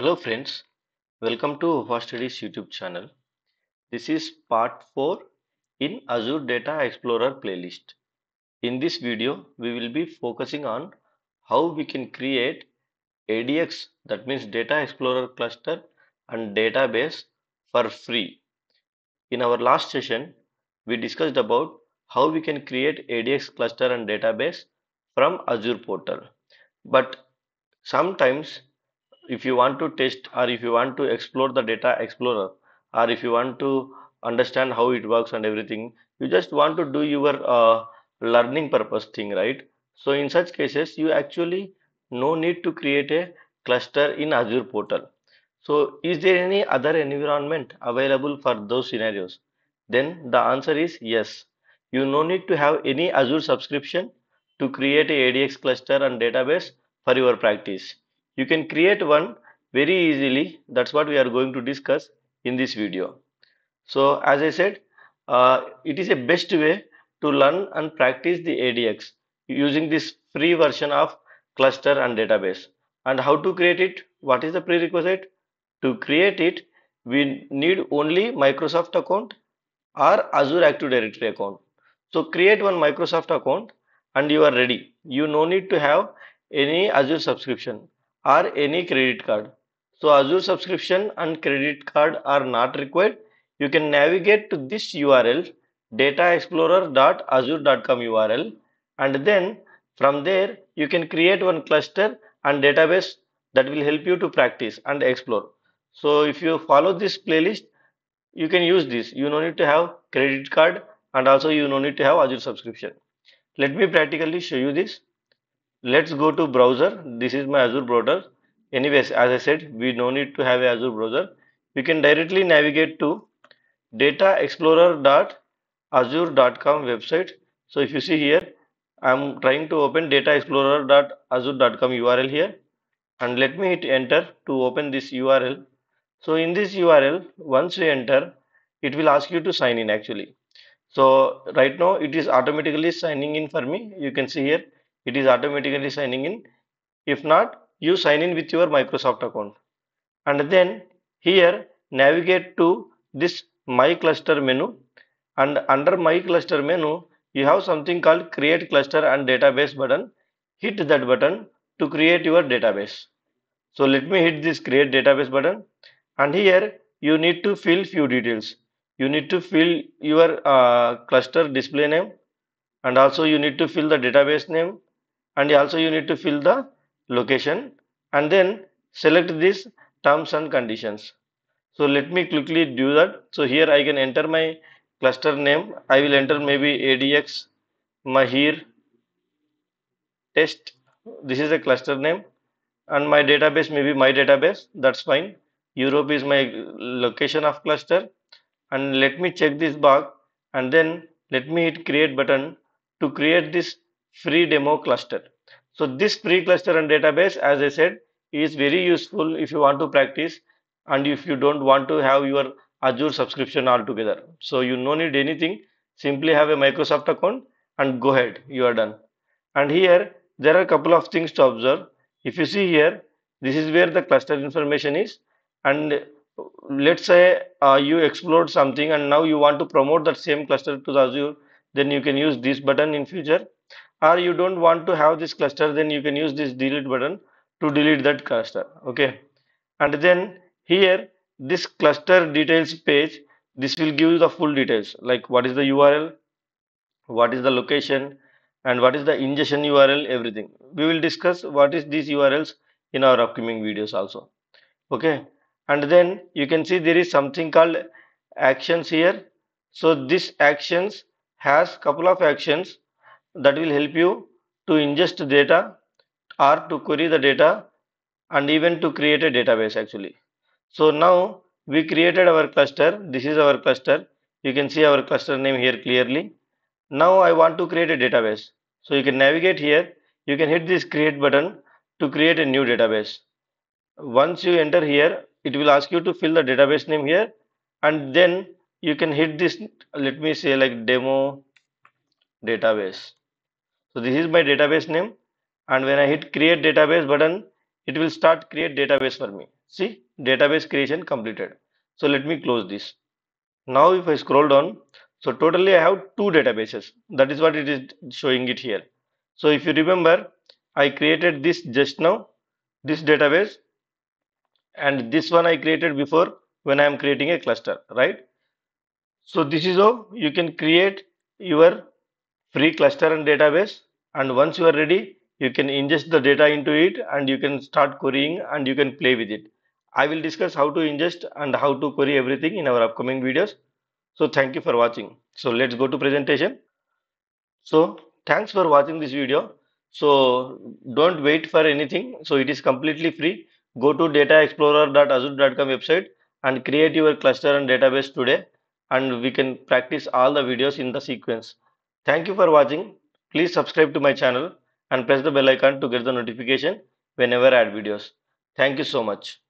Hello friends, welcome to WafaStudies YouTube channel. This is part 4 in Azure Data Explorer playlist. In this video, we will be focusing on how we can create ADX that means Data Explorer cluster and database for free. In our last session, we discussed about how we can create ADX cluster and database from Azure portal. But sometimes if you want to test or if you want to explore the data explorer or if you want to understand how it works and everything you just want to do your uh, learning purpose thing right? So in such cases you actually no need to create a cluster in azure portal. So is there any other environment available for those scenarios? Then the answer is yes. You no need to have any azure subscription to create a adx cluster and database for your practice you can create one very easily. That's what we are going to discuss in this video. So as I said, uh, it is a best way to learn and practice the ADX using this free version of cluster and database. And how to create it? What is the prerequisite? To create it, we need only Microsoft account or Azure Active Directory account. So create one Microsoft account and you are ready. You no need to have any Azure subscription or any credit card. So Azure subscription and credit card are not required. You can navigate to this URL dataexplorer.azure.com URL and then from there you can create one cluster and database that will help you to practice and explore. So if you follow this playlist you can use this. You no need to have credit card and also you no need to have Azure subscription. Let me practically show you this let's go to browser. This is my azure browser. Anyways as i said we no need to have a azure browser. We can directly navigate to dataexplorer.azure.com website. So if you see here i'm trying to open dataexplorer.azure.com url here. And let me hit enter to open this url so in this url once you enter it will ask you to sign in actually. So right now it is automatically signing in for me. You can see here it is automatically signing in. If not you sign in with your Microsoft account. And then here navigate to this my cluster menu. And under my cluster menu you have something called create cluster and database button. Hit that button to create your database. So let me hit this create database button. And here you need to fill few details. You need to fill your uh, cluster display name. And also you need to fill the database name and also you need to fill the location and then select this terms and conditions. So let me quickly do that. So here I can enter my cluster name. I will enter maybe ADX Mahir test. This is a cluster name. And my database maybe my database. That's fine. Europe is my location of cluster. And let me check this box and then let me hit create button to create this free demo cluster. So this free cluster and database, as I said, is very useful if you want to practice and if you don't want to have your Azure subscription altogether. So you no need anything, simply have a Microsoft account and go ahead, you are done. And here there are a couple of things to observe. If you see here, this is where the cluster information is and let's say uh, you explored something and now you want to promote that same cluster to the Azure, then you can use this button in future or you don't want to have this cluster then you can use this delete button to delete that cluster okay? And then here this cluster details page this will give you the full details like what is the url what is the location and what is the ingestion url everything. We will discuss what is these urls in our upcoming videos also okay? And then you can see there is something called actions here. So this actions has couple of actions that will help you to ingest data or to query the data and even to create a database actually. So now we created our cluster. This is our cluster. You can see our cluster name here clearly. Now I want to create a database. So you can navigate here. You can hit this create button to create a new database. Once you enter here, it will ask you to fill the database name here and then you can hit this let me say like demo database so this is my database name and when I hit create database button it will start create database for me. See, database creation completed. So let me close this. Now if I scroll down, so totally I have two databases. That is what it is showing it here. So if you remember, I created this just now, this database, and this one I created before when I am creating a cluster, right? So this is how you can create your free cluster and database. And once you are ready, you can ingest the data into it and you can start querying and you can play with it. I will discuss how to ingest and how to query everything in our upcoming videos. So thank you for watching. So let's go to presentation. So thanks for watching this video. So don't wait for anything. So it is completely free. Go to dataexplorer.azure.com website and create your cluster and database today and we can practice all the videos in the sequence. Thank you for watching. Please subscribe to my channel and press the bell icon to get the notification whenever I add videos. Thank you so much.